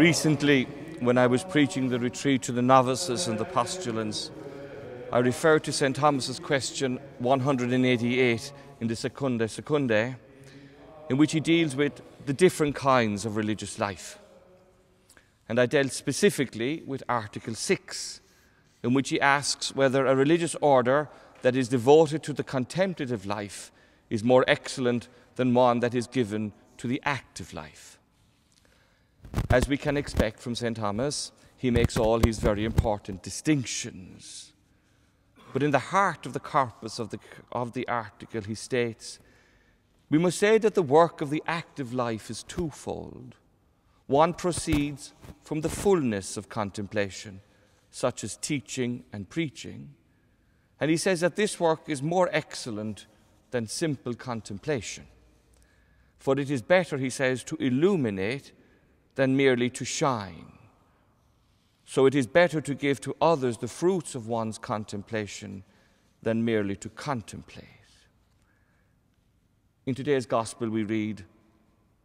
Recently, when I was preaching the retreat to the novices and the postulants, I referred to St. Thomas's question 188 in the Secunda Secundae, in which he deals with the different kinds of religious life. And I dealt specifically with Article 6, in which he asks whether a religious order that is devoted to the contemplative life is more excellent than one that is given to the active life. As we can expect from St. Thomas, he makes all his very important distinctions. But in the heart of the corpus of the, of the article, he states, we must say that the work of the active life is twofold. One proceeds from the fullness of contemplation, such as teaching and preaching. And he says that this work is more excellent than simple contemplation. For it is better, he says, to illuminate than merely to shine. So it is better to give to others the fruits of one's contemplation than merely to contemplate. In today's gospel, we read,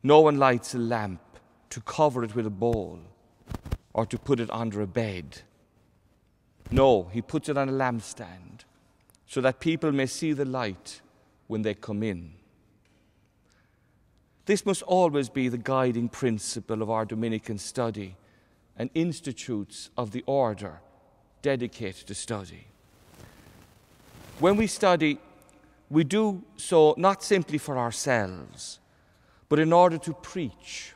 No one lights a lamp to cover it with a bowl or to put it under a bed. No, he puts it on a lampstand so that people may see the light when they come in. This must always be the guiding principle of our Dominican study and institutes of the order dedicated to study. When we study, we do so not simply for ourselves, but in order to preach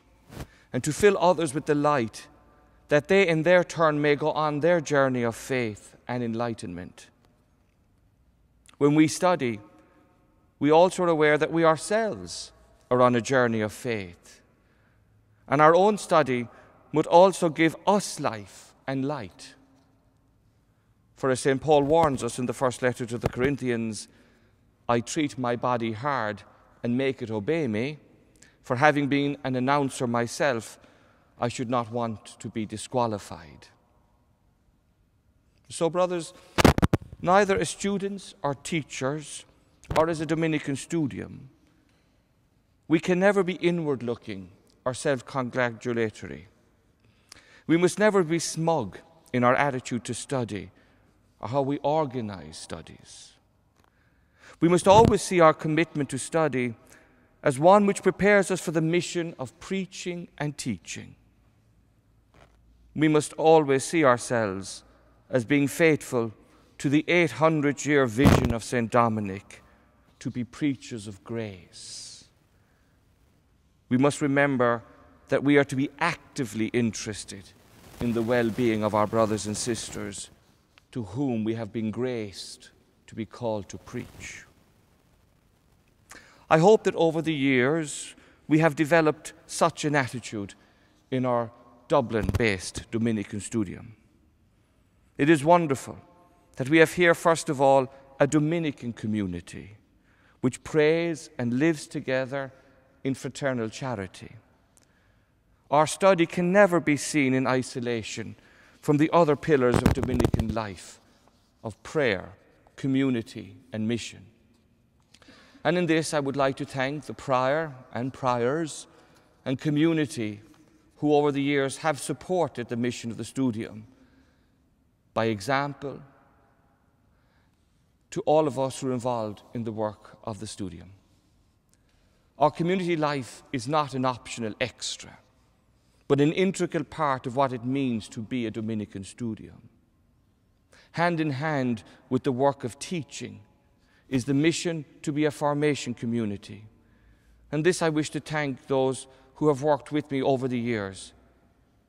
and to fill others with the light that they in their turn may go on their journey of faith and enlightenment. When we study, we also are aware that we ourselves are on a journey of faith. And our own study would also give us life and light. For as St. Paul warns us in the first letter to the Corinthians, I treat my body hard and make it obey me, for having been an announcer myself, I should not want to be disqualified. So, brothers, neither as students or teachers or as a Dominican studium, we can never be inward looking or self congratulatory. We must never be smug in our attitude to study or how we organize studies. We must always see our commitment to study as one which prepares us for the mission of preaching and teaching. We must always see ourselves as being faithful to the 800 year vision of St. Dominic to be preachers of grace. We must remember that we are to be actively interested in the well being of our brothers and sisters to whom we have been graced to be called to preach. I hope that over the years we have developed such an attitude in our Dublin based Dominican Studium. It is wonderful that we have here, first of all, a Dominican community which prays and lives together in fraternal charity. Our study can never be seen in isolation from the other pillars of Dominican life of prayer, community, and mission. And in this, I would like to thank the prior and priors and community who, over the years, have supported the mission of the studium by example to all of us who are involved in the work of the studium. Our community life is not an optional extra, but an integral part of what it means to be a Dominican studium. Hand in hand with the work of teaching is the mission to be a formation community. And this I wish to thank those who have worked with me over the years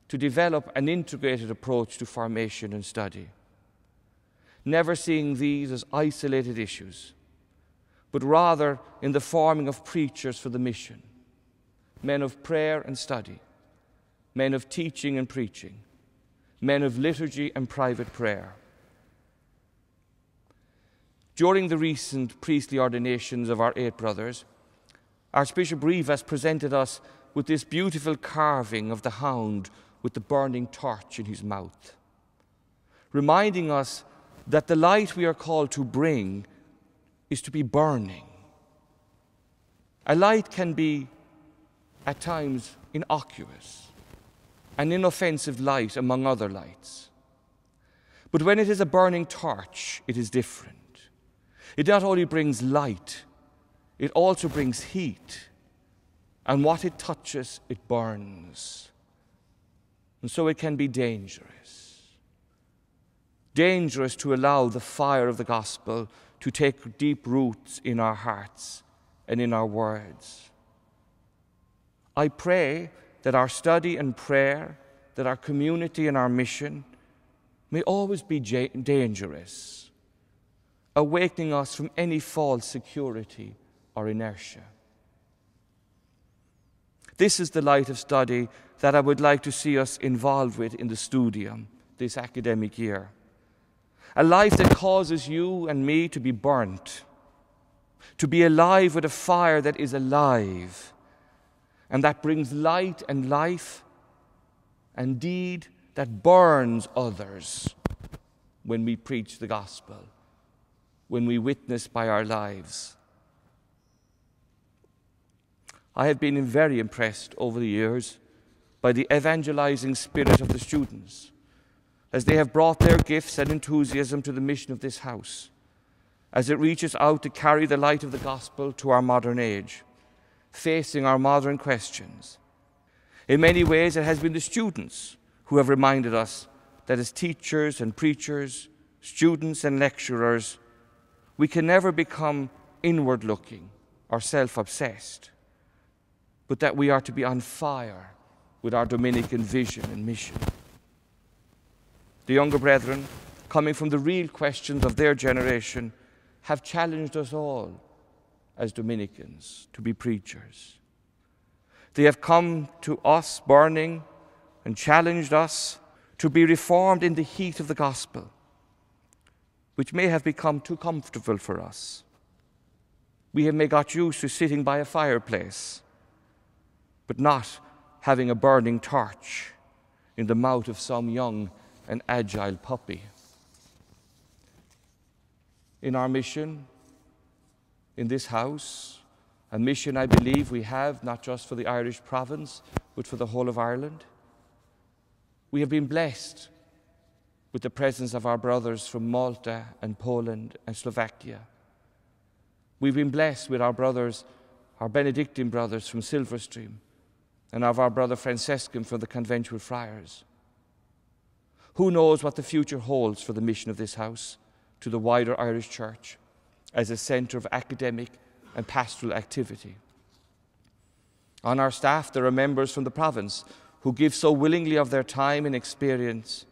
to develop an integrated approach to formation and study. Never seeing these as isolated issues, but rather in the forming of preachers for the mission, men of prayer and study, men of teaching and preaching, men of liturgy and private prayer. During the recent priestly ordinations of our eight brothers, Archbishop Rivas presented us with this beautiful carving of the hound with the burning torch in his mouth, reminding us that the light we are called to bring is to be burning. A light can be at times innocuous, an inoffensive light among other lights. But when it is a burning torch, it is different. It not only brings light, it also brings heat. And what it touches, it burns. And so it can be dangerous. Dangerous to allow the fire of the gospel to take deep roots in our hearts and in our words. I pray that our study and prayer, that our community and our mission may always be dangerous, awakening us from any false security or inertia. This is the light of study that I would like to see us involved with in the studium this academic year. A life that causes you and me to be burnt, to be alive with a fire that is alive, and that brings light and life and deed that burns others when we preach the gospel, when we witness by our lives. I have been very impressed over the years by the evangelizing spirit of the students as they have brought their gifts and enthusiasm to the mission of this house, as it reaches out to carry the light of the gospel to our modern age, facing our modern questions. In many ways, it has been the students who have reminded us that as teachers and preachers, students and lecturers, we can never become inward looking or self obsessed, but that we are to be on fire with our Dominican vision and mission. The younger brethren, coming from the real questions of their generation, have challenged us all as Dominicans to be preachers. They have come to us burning and challenged us to be reformed in the heat of the gospel, which may have become too comfortable for us. We have may got used to sitting by a fireplace, but not having a burning torch in the mouth of some young and agile puppy. In our mission, in this house, a mission I believe we have not just for the Irish province, but for the whole of Ireland. We have been blessed with the presence of our brothers from Malta and Poland and Slovakia. We've been blessed with our brothers, our Benedictine brothers from Silverstream, and of our brother Franciscan from the Conventual Friars. Who knows what the future holds for the mission of this house to the wider Irish Church as a centre of academic and pastoral activity? On our staff, there are members from the province who give so willingly of their time and experience,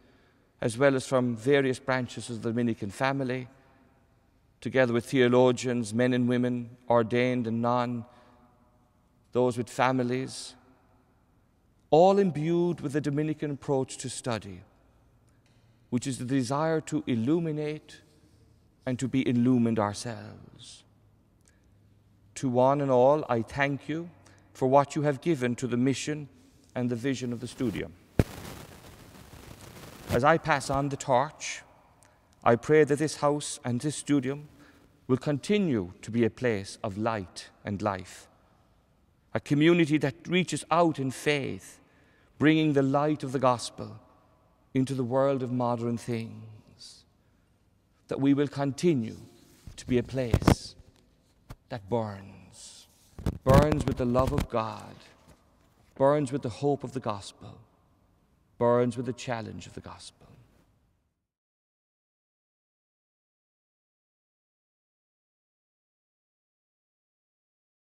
as well as from various branches of the Dominican family, together with theologians, men and women, ordained and non, those with families, all imbued with the Dominican approach to study, which is the desire to illuminate and to be illumined ourselves. To one and all, I thank you for what you have given to the mission and the vision of the studium. As I pass on the torch, I pray that this house and this studium will continue to be a place of light and life, a community that reaches out in faith bringing the light of the gospel into the world of modern things. That we will continue to be a place that burns, burns with the love of God, burns with the hope of the gospel, burns with the challenge of the gospel.